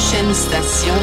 prochaine station.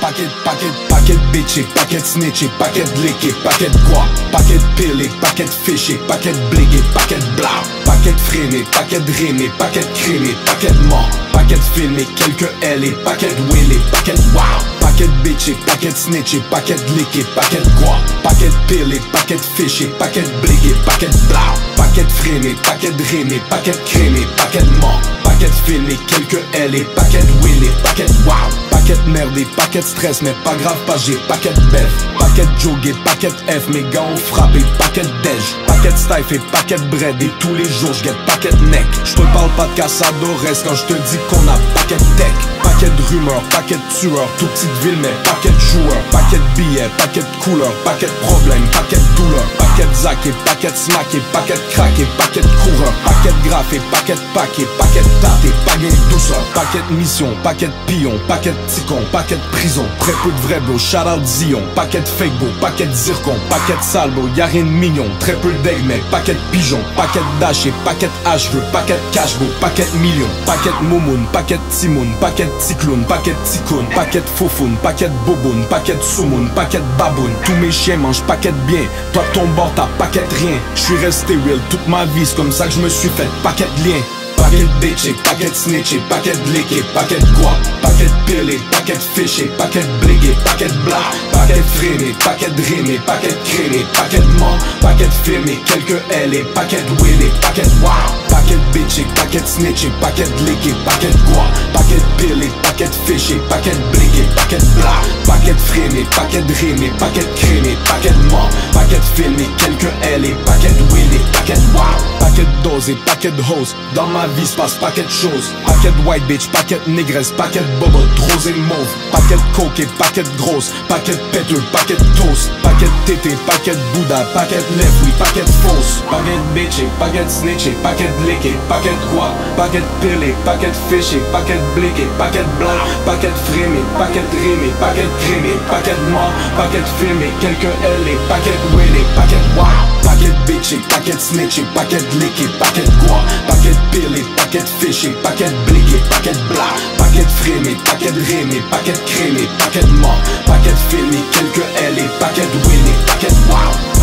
Paquet, paquet, paquet bitché, paquet snitché, paquet liqué, paquet quoi, paquet pilé, paquet fiché, paquet bligué, paquet bla, paquet freiné, paquet rimé, paquet crémé, paquet mort, paquet filmé, quelques L et paquet willé, paquet wow, paquet bitché, paquet snitché, paquet liqué, paquet quoi, paquet pilé, paquet fiché, paquet bligué, paquet bla, paquet freiné, paquet rimé, paquet crémé, paquet mort, paquet filmé, quelques L et paquet willé, paquet wow, paquet merdé, paquet stress, mais pas grave, pas j'ai paquet bef, paquet jogué, paquet F, mes gars ont frappé, paquet dej, paquet stife et paquet bread, et tous les jours j'get paquet neck. J'te parle pas de Casadores quand je te dis qu'on a paquet tech, paquet de rumeurs, paquet de tueurs, tout petite ville, mais paquet de joueurs, paquet de billets, paquet de couleurs, paquet de problèmes, paquet de douleurs, paquet de zack et paquet smack et paquet crack et paquet de coureurs, paquet et paquet pack et paquet de et paquet paquet de mission, paquet de pion, paquet de ticon, paquet de prison, très peu de vrai bro, shout out Zion, paquet de fake bro, paquet de zircon, paquet de sale bro, y'a rien de mignon, très peu d'aigle mais paquet de pigeon, paquet de paquet de paquet de cash paquet de million, paquet de moumoun, paquet de timoun, paquet de cyclone, paquet de paquet de paquet de boboun, paquet de soumoun, paquet de baboun, tous mes chiens mangent paquet de bien, toi ton bord t'as paquet de rien, je suis resté real toute ma vie, c'est comme ça que je me suis fait paquet de liens. Paquet de bitché, paquet de snitché, paquet de liqué, paquet de quoi, paquet de pilé, paquet de fiché, paquet de bligué, paquet de bla, paquet de freiné, paquet de rimé, paquet de créné, paquet de mort, paquet de filmé, quelques L et paquet de willé, paquet de wow, paquet de bitché, paquet de snitché, paquet de liqué, paquet de quoi, paquet de pilé, paquet de fiché, paquet de freiné, paquet de rimé, paquet créné, paquet mort, paquet filmé, quelques L et paquet willé, paquet wow, paquet dose et paquet hose, dans ma vie se passe paquet de choses, paquet white bitch, paquet négresse, paquet de boba, rose et mauve, paquet coke et paquet grosse, paquet péteux, paquet toast, paquet tété, paquet bouddha, paquet lèvres, oui, paquet fausse, paquet bitch et paquet snitch et paquet lick et paquet quoi, paquet de pilé, paquet fish et paquet blick et paquet blanc, paquet frimé, paquet rimé, paquet crémé, paquet de paquet de quelques L et paquet de paquet de wow Paquet de bitch et paquet de snitch et paquet de lick et paquet de quoi Paquet de paquet de paquet de paquet de bla Paquet de frime et paquet de rime et paquet de crime et paquet de Paquet de quelques L et paquet de win et paquet de wow